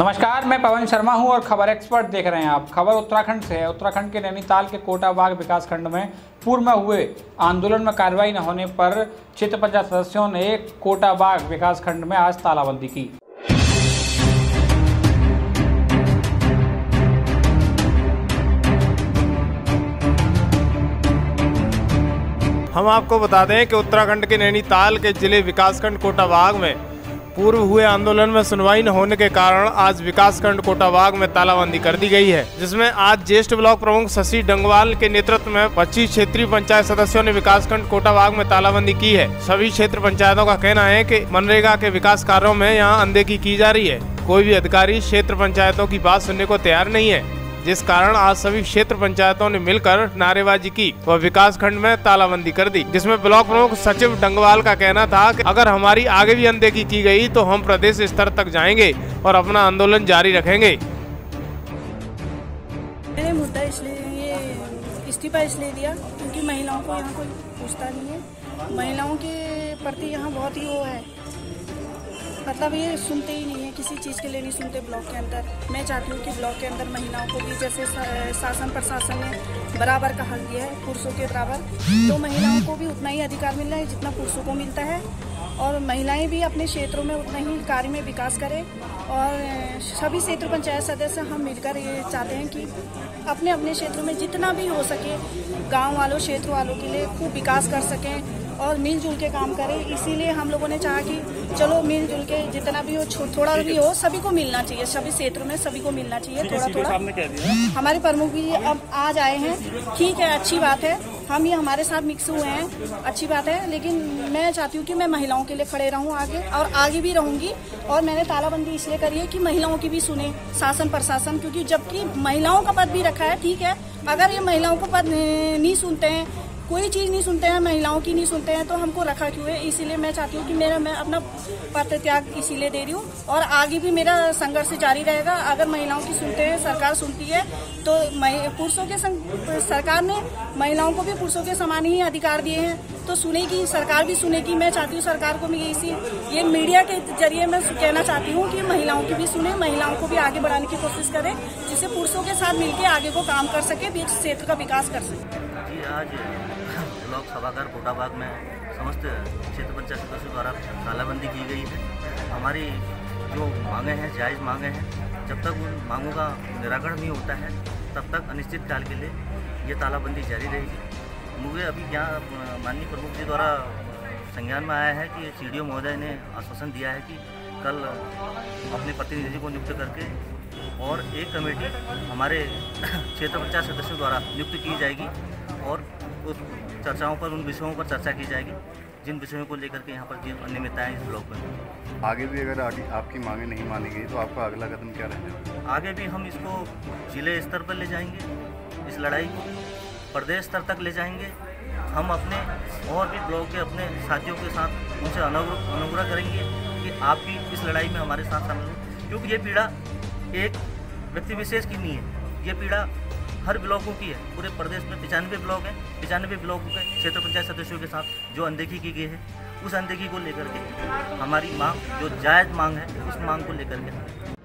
नमस्कार, मैं पवन शर्मा हूँ और खबर एक्सपर्ट देख रहे हैं आप। खबर उत्तराखंड से है। उत्तराखंड के नैनीताल के कोटाबाग विकास खंड में पूर्व में हुए आंदोलन में कार्रवाई न होने पर क्षेत्र पंचायत सदस्यों ने कोटाबाग विकास खंड में आज तालाबंदी की। हम आपको बता दें कि उत्तराखंड के नैनीताल के ज़िले विकासखंड कोटाबाग में पूर्व हुए आंदोलन में सुनवाई न होने के कारण आज विकासखंड कोटाबाग में तालाबंदी कर दी गई है, जिसमें आज ज्येष्ठ ब्लॉक प्रमुख शशि डंगवाल के नेतृत्व में 25 क्षेत्रीय पंचायत सदस्यों ने विकासखंड कोटाबाग में तालाबंदी की है। सभी क्षेत्र पंचायतों का कहना है कि मनरेगा के विकास कार्यों में यहाँ अनदेखी की जा रही है। कोई भी अधिकारी क्षेत्र पंचायतों की बात सुनने को तैयार नहीं है। जिस कारण आज सभी क्षेत्र पंचायतों ने मिलकर नारेबाजी की। व विकास खंड में तालाबंदी कर दी, जिसमें ब्लॉक प्रमुख सचिव डंगवाल का कहना था कि अगर हमारी आगे भी अनदेखी की गई तो हम प्रदेश स्तर तक जाएँगे और अपना आंदोलन जारी रखेंगे। मुद्दा इसलिए इस्तीफा इसलिए दिया, क्योंकि महिलाओं को यहाँ कोई पूछता नहीं है। महिलाओं के प्रति यहाँ बहुत ही वो है। मतलब ये सुनते ही नहीं है, किसी चीज़ के लिए नहीं सुनते ब्लॉक के अंदर। मैं चाहती हूँ कि ब्लॉक के अंदर महिलाओं को भी जैसे शासन प्रशासन ने बराबर का हक दिया है, पुरुषों के बराबर तो महिलाओं को भी उतना ही अधिकार मिल रहा है जितना पुरुषों को मिलता है। और महिलाएँ भी अपने क्षेत्रों में उतना ही कार्य में विकास करें। और सभी क्षेत्र पंचायत सदस्य हम मिलकर ये चाहते हैं कि अपने अपने क्षेत्रों में जितना भी हो सके, गाँव वालों, क्षेत्र वालों के लिए खूब विकास कर सकें। और मिलजुल के काम करें। इसीलिए हम लोगों ने चाहा कि चलो मिलजुल के जितना भी हो थोड़ा भी हो सभी को मिलना चाहिए सभी क्षेत्रों में सभी को मिलना चाहिए थोड़ा थोड़ा हमारे प्रमुख जी अब आज आए हैं। ठीक है अच्छी बात है। हम ये हमारे साथ मिक्स हुए हैं। अच्छी बात है लेकिन मैं चाहती हूँ कि मैं महिलाओं के लिए खड़े रहूँ आगे और आगे भी रहूँगी। और मैंने तालाबंदी इसलिए करी है कि महिलाओं की भी सुने शासन प्रशासन क्योंकि जबकि महिलाओं का पद भी रखा है ठीक है। अगर ये महिलाओं को पद नहीं सुनते हैं कोई चीज़ नहीं सुनते हैं, महिलाओं की नहीं सुनते हैं तो हमको रखा क्यों है? इसीलिए मैं चाहती हूँ कि मेरा, मैं अपना पत्र त्याग इसीलिए दे रही हूँ। और आगे भी मेरा संघर्ष जारी रहेगा। अगर महिलाओं की सुनते हैं, सरकार सुनती है तो पुरुषों के सरकार ने महिलाओं को भी पुरुषों के समान ही अधिकार दिए हैं। तो सुनेगी, सरकार भी सुनेगी। मैं चाहती हूँ सरकार को मैं इसी ये मीडिया के ज़रिए मैं कहना चाहती हूँ कि महिलाओं की भी सुने, महिलाओं को भी आगे बढ़ाने की कोशिश करें, जिससे पुरुषों के साथ मिलकर आगे को काम कर सके क्षेत्र का विकास कर सके। जी आज ब्लॉक सभागार कोटाबाग में समस्त क्षेत्र पंचायत सदस्यों द्वारा तालाबंदी की गई है। हमारी जो मांगे हैं, जायज़ मांगे हैं, जब तक उन मांगों का निराकरण नहीं होता है, तब तक अनिश्चित काल के लिए ये तालाबंदी जारी रहेगी। मुझे अभी क्या, माननीय प्रमुख जी द्वारा संज्ञान में आया है कि सी महोदय ने आश्वासन दिया है कि कल अपने प्रतिनिधि को नियुक्त करके और एक कमेटी हमारे क्षेत्र पंचायत सदस्यों द्वारा नियुक्त की जाएगी। और उस चर्चाओं पर उन विषयों पर चर्चा की जाएगी जिन विषयों को लेकर के यहाँ पर जिन अनियमितताएँ इस ब्लॉक में आगे भी अगर आगे आपकी मांगे नहीं मानी गई तो आपका अगला कदम क्या रहेगा आगे भी हम इसको ज़िले स्तर पर ले जाएँगे इस लड़ाई को प्रदेश स्तर तक ले जाएँगे। हम अपने और भी ब्लॉक के अपने साथियों के साथ उनसे अनुग्रह करेंगे कि आप भी इस लड़ाई में हमारे साथ शामिल हो क्योंकि ये पीड़ा एक व्यक्ति विशेष की नहीं है। ये पीड़ा हर ब्लॉकों की है, पूरे प्रदेश में पचानवे ब्लॉक हैं, पचानवे ब्लॉकों के क्षेत्र पंचायत सदस्यों के साथ जो अनदेखी की गई है, उस अनदेखी को लेकर के हमारी मांग, जो जायज़ मांग है, उस मांग को लेकर के।